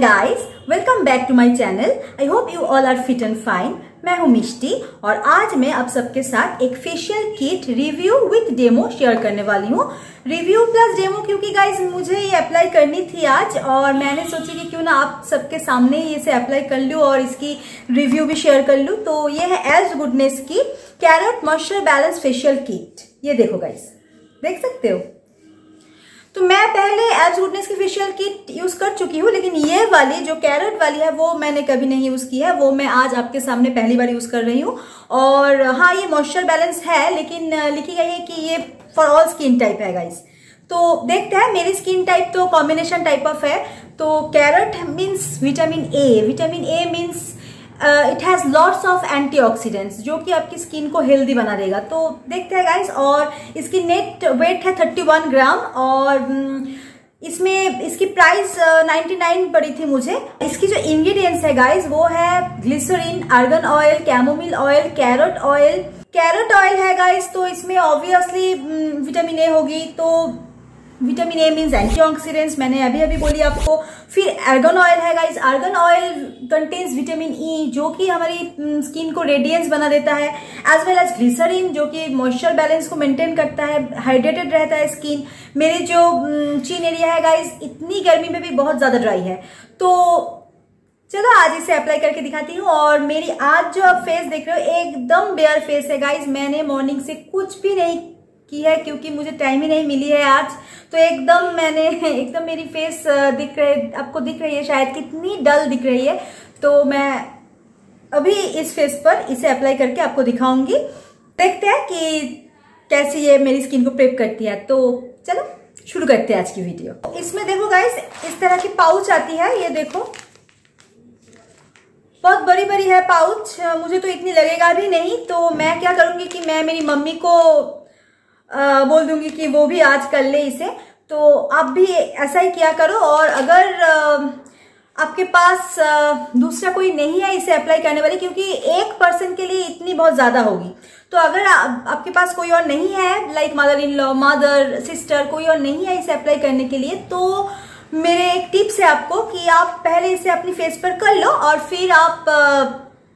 Guys welcome back to my channel I hope you all are fit and fine मैं हूँ मिष्टी और आज मैं आप सबके साथ एक facial kit review with demo share करने वाली हूँ। रिव्यू प्लस डेमो क्योंकि गाइस मुझे ये अप्लाई करनी थी आज और मैंने सोची कि क्यों ना आप सबके सामने ही इसे अप्लाई कर लूँ और इसकी रिव्यू भी शेयर कर लूँ। तो ये है एज गुडनेस की carrot moisture balance facial kit ये देखो गाइस देख सकते हो? तो मैं पहले एज गुडनेस की फेशियल किट यूज़ कर चुकी हूँ, लेकिन ये वाली जो कैरेट वाली है, वो मैंने कभी नहीं यूज़ की है। वो मैं आज आपके सामने पहली बार यूज़ कर रही हूँ। और हाँ ये मॉइस्चर बैलेंस है, लेकिन लिखी गई है कि ये फॉर ऑल स्किन टाइप है गाइस तो देखते हैं, मेरी स्किन टाइप तो कॉम्बिनेशन टाइप ऑफ़ है। तो carrot means vitamin A vitamin A means it has lots of antioxidants जो कि आपकी स्किन को हेल्दी बना देगा। तो देखते हैं गाइस और इसकी नेट वेट है 31 ग्राम और um, इसमें इसकी प्राइस uh, 99 पड़ी थी मुझे। इसकी जो इंग्रेडिएंट्स है गाइस वो है glycerin argan oil chamomile oil carrot oil carrot oil है गाइस तो इसमें ऑब्वियसली विटामिन ए होगी तो विटामिन ए मीन्स एंटीऑक्सीडेंट्स मैंने अभी अभी बोली आपको। फिर आर्गन ऑयल है guys argan oil contains vitamin E जो कि हमारी स्किन को रेडियंस बना देता है एज वेल एज ग्लिसरीन जो कि मॉइस्चर बैलेंस को मेंटेन करता है हाइड्रेटेड रहता है स्किन मेरे जो चीन एरिया है गाइस इतनी गर्मी में भी बहुत ज़्यादा ड्राई है। तो चलो आज इसे अप्लाई करके दिखाती हूँ, और मेरी आज जो आप फेस देख रहे हो, एकदम बेयर फेस है गाइज़ मैंने मॉर्निंग से कुछ भी नहीं की है क्योंकि मुझे टाइम ही नहीं मिली है आज। तो एकदम मैंने, एकदम मेरी फेस दिख रही, आपको दिख रही है शायद, कितनी डल दिख रही है। तो मैं अभी इस फेस पर इसे अप्लाई करके आपको दिखाऊँगी। देखते हैं कि कैसी ये मेरी स्किन को प्रेप करती है। तो चलो, शुरू करते हैं आज की वीडियो इसमें देखो गाइस इस तरह की पाउच आती है, ये देखो। बहुत बड़ी बड़ी है पाउच मुझे तो इतनी लगेगा भी नहीं। तो मैं क्या करूँगी कि मैं मेरी मम्मी को बोल दूँगी कि वो भी आज कर ले इसे। तो आप भी ऐसा ही किया करो और अगर आपके पास दूसरा कोई नहीं है इसे अप्लाई करने वाले, क्योंकि एक पर्सन के लिए इतनी बहुत ज़्यादा होगी। तो अगर आपके पास कोई और नहीं है like mother in law mother sister कोई और नहीं है इसे अप्लाई करने के लिए तो मेरे एक टिप्स है आपको कि आप पहले इसे अपनी फेस पर कर लो और फिर आप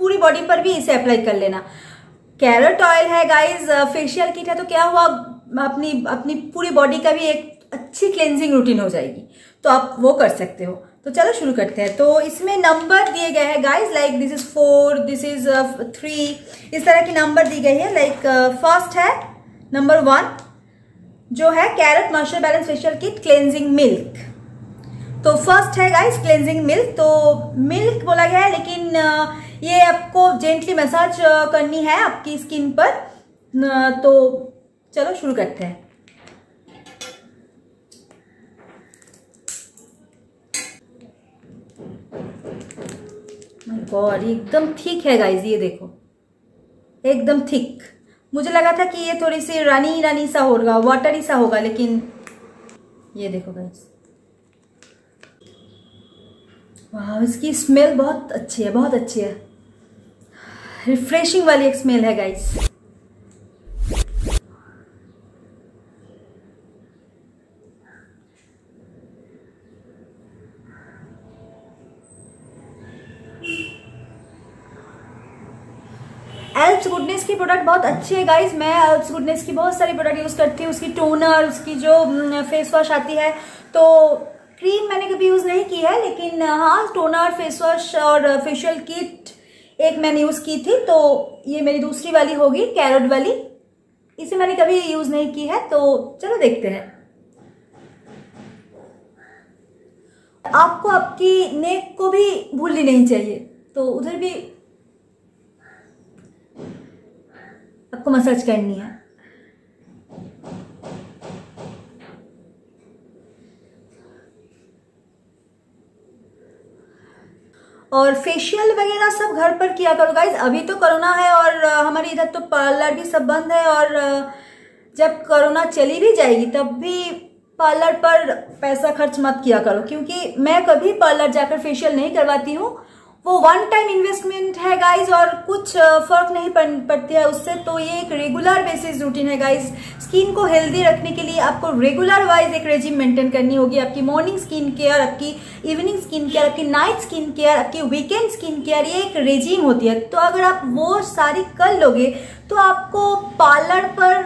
पूरी बॉडी पर भी इसे अप्लाई कर लेना। कैरेट ऑयल है गाइज़ फेशियल किट है तो क्या हुआ? अपनी अपनी पूरी बॉडी का भी एक अच्छी क्लेंजिंग रूटीन हो जाएगी। तो आप वो कर सकते हो। तो चलो शुरू करते हैं। तो इसमें नंबर दिए गए हैं guys like this is four this is three इस तरह की नंबर दी गई है लाइक फ़र्स्ट है नंबर वन जो है carrot moisture balance facial kit cleansing milk तो फ़र्स्ट है गाइस क्लेंजिंग मिल्क तो मिल्क बोला गया है, लेकिन ये आपको जेंटली मसाज करनी है आपकी स्किन पर. तो चलो शुरू करते हैं. गॉड एकदम थिक है गाइज़ ये देखो. एकदम थिक मुझे लगा था कि ये थोड़ी सी रानी रानी सा होगा वाटरी सा होगा, लेकिन ये देखो गाइज़ वाह, इसकी स्मेल बहुत अच्छी है, बहुत अच्छी है। रिफ्रेशिंग वाली एक स्मेल है गाइस एल्प्स गुडनेस की प्रोडक्ट बहुत अच्छी है गाइस मैं एल्प्स गुडनेस की बहुत सारी प्रोडक्ट यूज़ करती हूँ। उसकी टोनर उसकी जो फेस वॉश आती है तो क्रीम मैंने कभी यूज़ नहीं की है, लेकिन हाँ टोनर फेस वॉश और फेशियल किट एक मैंने यूज़ की थी तो ये मेरी दूसरी वाली होगी कैरेट वाली। इसे मैंने कभी यूज़ नहीं की है तो चलो देखते हैं। आपको आपकी नेक को भी भूलनी नहीं चाहिए तो उधर भी आपको मसाज करनी है। और फेशियल वगैरह सब घर पर किया करो। गाइज़ अभी तो कोरोना है और हमारे इधर तो पार्लर भी सब बंद है और जब कोरोना चली भी जाएगी, तब भी पार्लर पर पैसा खर्च मत किया करो। क्योंकि मैं कभी पार्लर जाकर फेशियल नहीं करवाती हूँ। वो वन टाइम इन्वेस्टमेंट है गाइज़ और कुछ फ़र्क नहीं पड़ती है उससे तो ये एक रेगुलर बेसिस रूटीन है गाइज़ स्किन को हेल्दी रखने के लिए आपको रेगुलर वाइज एक रेजिम मेंटेन करनी होगी, आपकी मॉर्निंग स्किन केयर आपकी इवनिंग स्किन केयर आपकी नाइट स्किन केयर आपकी वीकेंड स्किन केयर ये एक रेजिम होती है. तो अगर आप वो सारी कर लोगे तो आपको पार्लर पर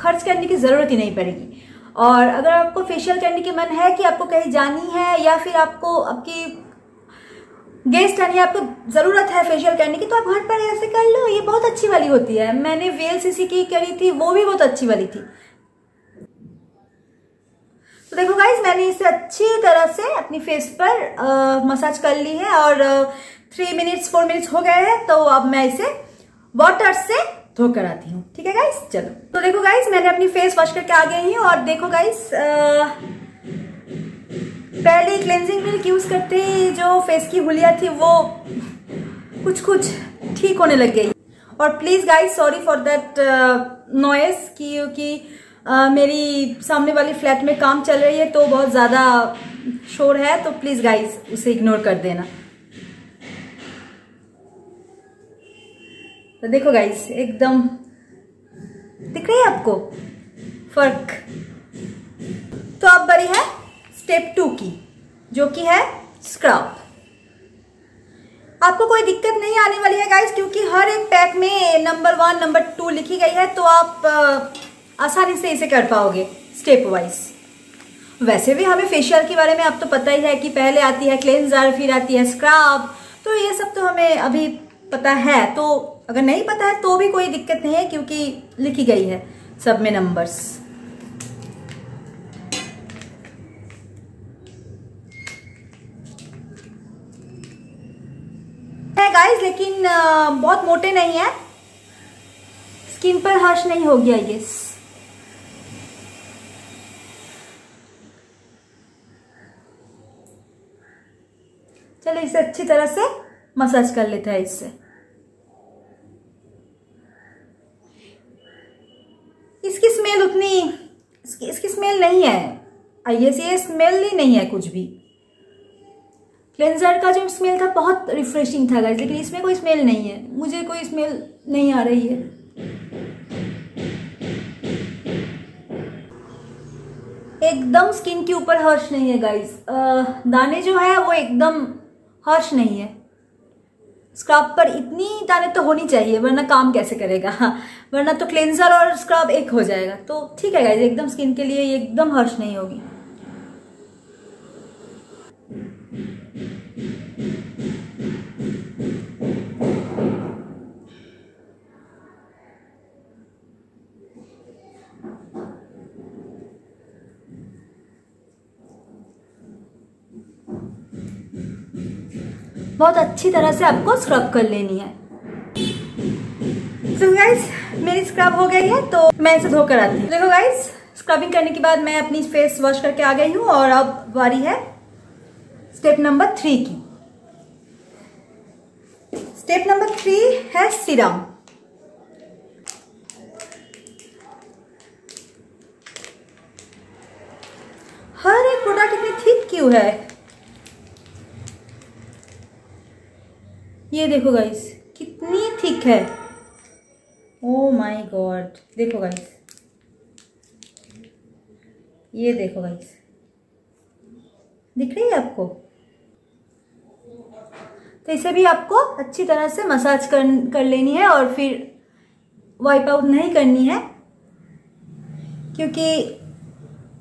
खर्च करने की ज़रूरत ही नहीं पड़ेगी. और अगर आपको फेशियल करने की मन है कि आपको कहीं जानी है, या फिर आपको, आपकी गेस्ट यानी आपको ज़रूरत है फेशियल करने की तो आप घर पर ऐसे कर लो ये बहुत अच्छी वाली होती है। मैंने वेल सीसी की करी थी वो भी बहुत अच्छी वाली थी। तो देखो गाइज़ मैंने इसे अच्छी तरह से अपनी फेस पर आ, मसाज कर ली है और थ्री मिनट्स फोर मिनट्स हो गए हैं तो अब मैं इसे वाटर से धोकर आती हूँ। ठीक है गाइज़ चलो। तो देखो गाइज़ मैंने अपनी फेस वॉश करके आ गई हूँ और देखो गाइज़ पहले क्लेंजिंग मिल्क यूज़ करते ही जो फेस की हुलिया थी वो कुछ कुछ ठीक होने लग गई। और please guys sorry for that noise क्योंकि मेरी सामने वाली फ्लैट में काम चल रही है तो बहुत ज़्यादा शोर है तो प्लीज़ गाइज़ उसे इग्नोर कर देना। तो देखो गाइस एकदम दिख रही है आपको? फ़र्क। तो अब बड़ी है? स्टेप टू की, जो कि है स्क्रब। आपको कोई दिक्कत नहीं आने वाली है गाइस क्योंकि हर एक पैक में नंबर वन नंबर टू लिखी गई है तो आप आसानी से इसे कर पाओगे स्टेप वाइज वैसे भी हमें फेशियल के बारे में अब तो पता ही है कि पहले आती है क्लेंजर फिर आती है स्क्रब तो ये सब तो हमें अभी पता है तो अगर नहीं पता है तो भी कोई दिक्कत नहीं है, क्योंकि लिखी गई है सब में नंबर्स गाइस लेकिन बहुत मोटे नहीं है। स्किन पर हर्ष नहीं हो गया ये चलो, इसे अच्छी तरह से मसाज कर लेते हैं इससे। इसकी स्मेल उतनी, इसकी इसकी स्मेल नहीं है। ये स्मेल ही नहीं है कुछ भी। क्लेंजर का जो स्मेल था बहुत रिफ्रेशिंग था गाइज़ लेकिन इसमें कोई स्मेल नहीं है। मुझे कोई स्मेल नहीं आ रही है। एकदम स्किन के ऊपर हर्ष नहीं है गाइज़ दाने जो है, वो एकदम हर्ष नहीं है। स्क्रब पर इतनी दाने तो होनी चाहिए, वरना काम कैसे करेगा? वरना तो क्लेंजर और स्क्रब एक हो जाएगा। तो ठीक है गाइज़ एकदम स्किन के लिए एकदम हर्ष नहीं होगी। बहुत अच्छी तरह से आपको स्क्रब कर लेनी है। तो गाइज़ मेरी स्क्रब हो गई है तो मैं इसे धोकर आती हूँ। देखो गाइज़ स्क्रबिंग करने के बाद मैं अपनी फेस वॉश करके आ गई हूँ, और अब बारी है स्टेप नंबर थ्री की। स्टेप नंबर थ्री है सीरम हर एक प्रोडक्ट इतनी थिक क्यों है? ये देखो गाइस कितनी थिक है। ओ माय गॉड देखो गाइस ये देखो गाइस दिख रही है आपको? तो इसे भी आपको अच्छी तरह से मसाज कर कर लेनी है और फिर वाइप आउट नहीं करनी है, क्योंकि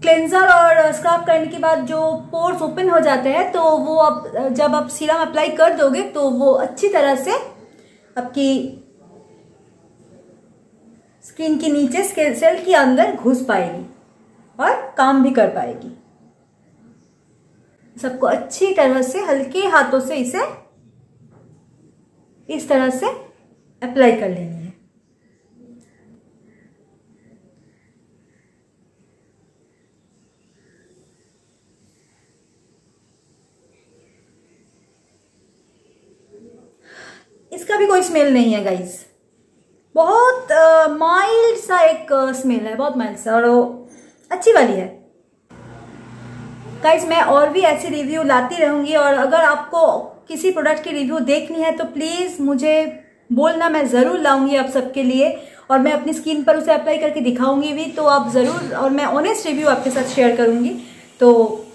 क्लेंजर और स्क्रब करने के बाद जो पोर्स ओपन हो जाते हैं तो वो अब जब आप सीरम अप्लाई कर दोगे तो वो अच्छी तरह से आपकी स्किन के नीचे सेल के अंदर घुस पाएगी और काम भी कर पाएगी। सबको अच्छी तरह से, हल्के हाथों से इसे इस तरह से अप्लाई कर लेनी है इसका भी कोई स्मेल नहीं है गाइस बहुत माइल्ड uh, सा एक स्मेल uh, है. बहुत माइल्ड सा और वो अच्छी वाली है. गाइस मैं और भी ऐसी रिव्यू लाती रहूँगी और अगर आपको किसी प्रोडक्ट की रिव्यू देखनी है तो प्लीज़ मुझे बोलना मैं ज़रूर लाऊँगी आप सबके लिए और मैं अपनी स्किन पर उसे अप्लाई करके दिखाऊँगी भी तो आप ज़रूर और मैं ऑनेस्ट रिव्यू आपके साथ शेयर करूँगी. तो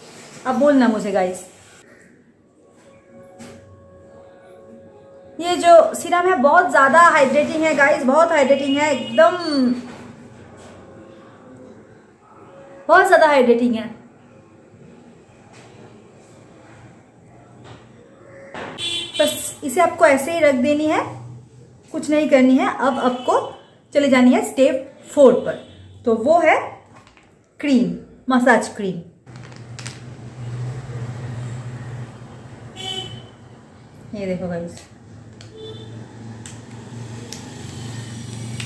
आप बोलना मुझे गाइस ये जो सीरम है, बहुत ज़्यादा हाइड्रेटिंग है गाइस बहुत हाइड्रेटिंग है, एकदम। बहुत ज़्यादा हाइड्रेटिंग है। बस इसे आपको ऐसे ही रख देनी है, कुछ नहीं करनी है, अब आपको चले जानी है स्टेप फोर पर। तो वो है क्रीम मसाज क्रीम ये देखो गाइस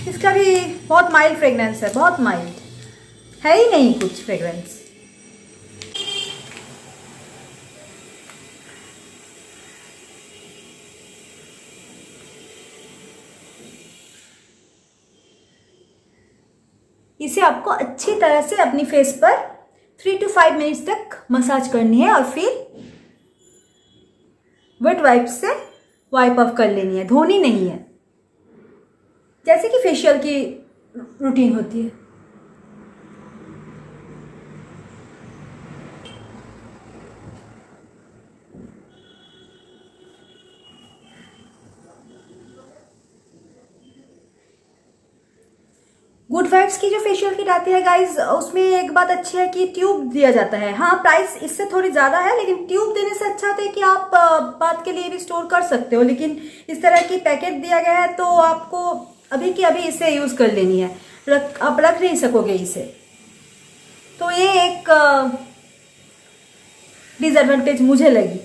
इसका भी बहुत माइल्ड फ्रेगरेंस है, बहुत माइल्ड है ही नहीं कुछ फ्रेगरेंस इसे आपको अच्छी तरह से अपनी फेस पर थ्री टू फाइव मिनट्स तक मसाज करनी है और फिर वेट वाइप से वाइप ऑफ़ कर लेनी है। धोनी नहीं है। फेशियल की रूटीन होती है। गुड वाइब्स की जो फेशियल किट आती है गाइज़ उसमें एक बात अच्छी है कि ट्यूब दिया जाता है। हाँ प्राइस इससे थोड़ी ज़्यादा है, लेकिन ट्यूब देने से अच्छा है कि आप बात के लिए भी स्टोर कर सकते हो, लेकिन इस तरह की पैकेट दिया गया है तो आपको अभी की अभी इसे यूज़ कर लेनी है। रख, आप रख नहीं सकोगे इसे। तो ये एक डिसएडवांटेज मुझे लगी।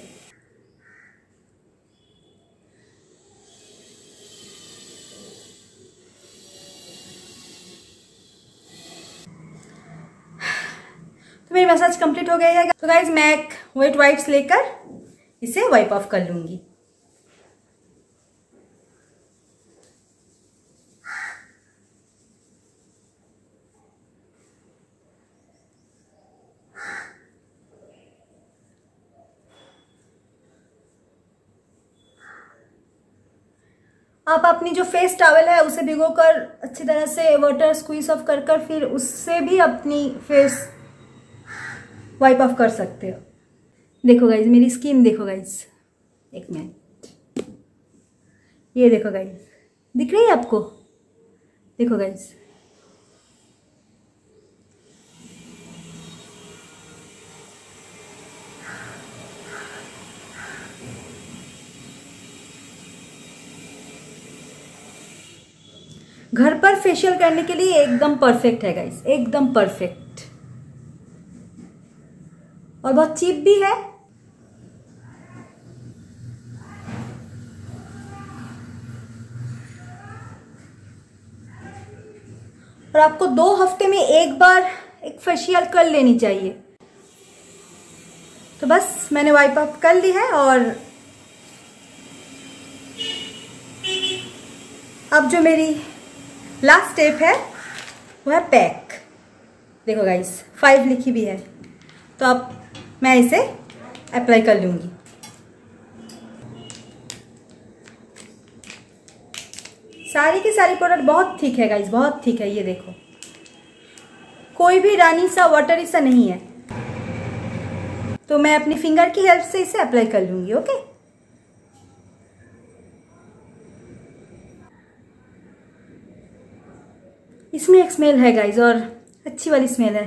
तो मेरी मसाज कंप्लीट हो गई है। तो गाइज़ मैं एक वेट वाइप्स लेकर इसे वाइप ऑफ़ कर लूँगी। आप अपनी जो फेस टॉवल है, उसे भिगो कर अच्छी तरह से वाटर स्क्वीज ऑफ़ कर कर फिर उससे भी अपनी फेस वाइप ऑफ़ कर सकते हो। देखो गाइज़ मेरी स्किन देखो गाइज़ एक मिनट ये देखो गाइज़ दिख रही है आपको? देखो गाइज़ घर पर फेशियल करने के लिए एकदम परफेक्ट है गाइस एकदम परफेक्ट और बहुत चीप भी है। और आपको दो हफ़्ते में एक बार एक फेशियल कर लेनी चाहिए। तो बस, मैंने वाइप अप कर ली है और अब जो मेरी लास्ट स्टेप है, वो है पैक देखो गाइस फाइव लिखी भी है. तो अब मैं इसे अप्लाई कर लूँगी. सारी की सारी प्रोडक्ट बहुत ठीक है गाइज़ बहुत ठीक है, ये देखो. कोई भी रानी सा वाटरी सा नहीं है. तो मैं अपनी फिंगर की हेल्प से इसे अप्लाई कर लूँगी ओके इसमें एक स्मेल है गाइज़ और अच्छी वाली स्मेल है।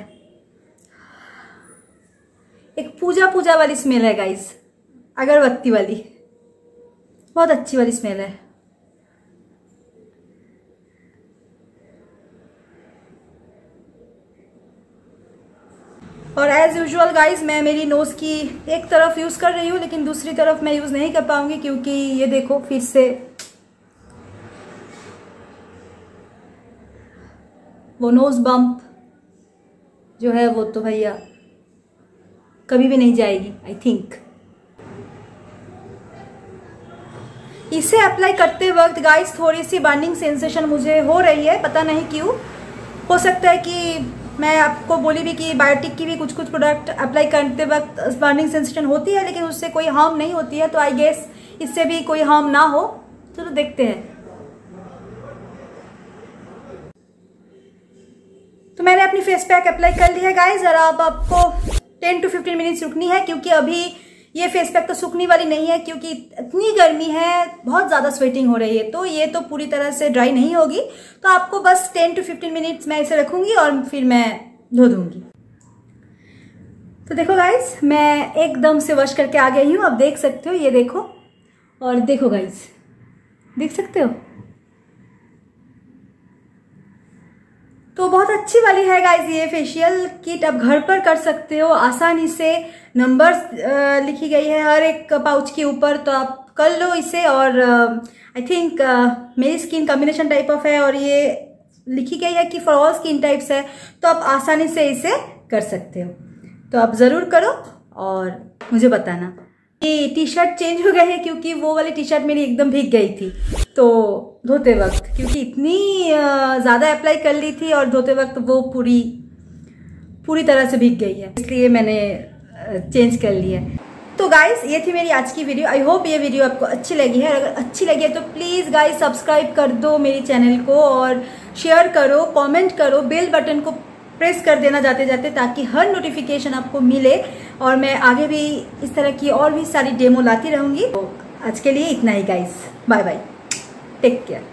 एक पूजा पूजा वाली स्मेल है गाइज़ अगरबत्ती वाली। बहुत अच्छी वाली स्मेल है। और एज यूजल गाइज़ मैं मेरी नोज़ की एक तरफ़ यूज़ कर रही हूँ, लेकिन दूसरी तरफ़ मैं यूज़ नहीं कर पाऊँगी, क्योंकि ये देखो, फिर से वो नोज़ बम्प जो है वो तो भैया कभी भी नहीं जाएगी आई थिंक इसे अप्लाई करते वक्त गाइस थोड़ी सी बर्निंग सेंसेशन मुझे हो रही है, पता नहीं क्यों। हो सकता है कि मैं आपको बोली भी कि बायोटिक की भी कुछ कुछ प्रोडक्ट अप्लाई करते वक्त बर्निंग सेंसेशन होती है, लेकिन उससे कोई हार्म नहीं होती है तो आई गेस इससे भी कोई हार्म ना हो। चलो तो देखते हैं तो मैंने अपनी फेस पैक अप्लाई कर लिया गाइज़ और अब आपको 10 टू 15 मिनट्स रुकनी है, क्योंकि अभी ये फेस पैक तो सूखने वाली नहीं है, क्योंकि इतनी गर्मी है, बहुत ज़्यादा स्वेटिंग हो रही है तो ये तो पूरी तरह से ड्राई नहीं होगी। तो आपको बस 10 टू 15 मिनट्स मैं इसे रखूँगी और फिर मैं धो दूँगी। तो देखो गाइज़ मैं एकदम से वॉश करके आ गई हूँ, आप देख सकते हो, ये देखो, और देखो गाइज़ देख सकते हो? तो बहुत अच्छी वाली है गाइज़ ये फेशियल किट आप घर पर कर सकते हो, आसानी से। नंबर्स लिखी गई है हर एक पाउच के ऊपर तो आप कर लो इसे और आई थिंक मेरी स्किन कॉम्बिनेशन टाइप ऑफ़ है और ये लिखी गई है कि फॉर ऑल स्किन टाइप्स है तो आप आसानी से इसे कर सकते हो। तो आप ज़रूर करो और मुझे बताना। ये टी शर्ट चेंज हो गए है क्योंकि वो वाली टी शर्ट मेरी एकदम भीग गई थी। तो धोते वक्त, क्योंकि इतनी ज़्यादा अप्लाई कर ली थी और धोते वक्त वो पूरी पूरी तरह से भीग गई है। इसलिए मैंने चेंज कर लिया तो गाइस ये थी मेरी आज की वीडियो आई होप ये वीडियो आपको अच्छी लगी है। अगर अच्छी लगी है तो प्लीज़ गाइस सब्सक्राइब कर दो मेरी चैनल को और शेयर करो कमेंट करो बेल बटन को प्रेस कर देना जाते जाते ताकि हर नोटिफिकेशन आपको मिले। और मैं आगे भी इस तरह की और भी सारी डेमो लाती रहूँगी। तो आज के लिए इतना ही guys bye bye take care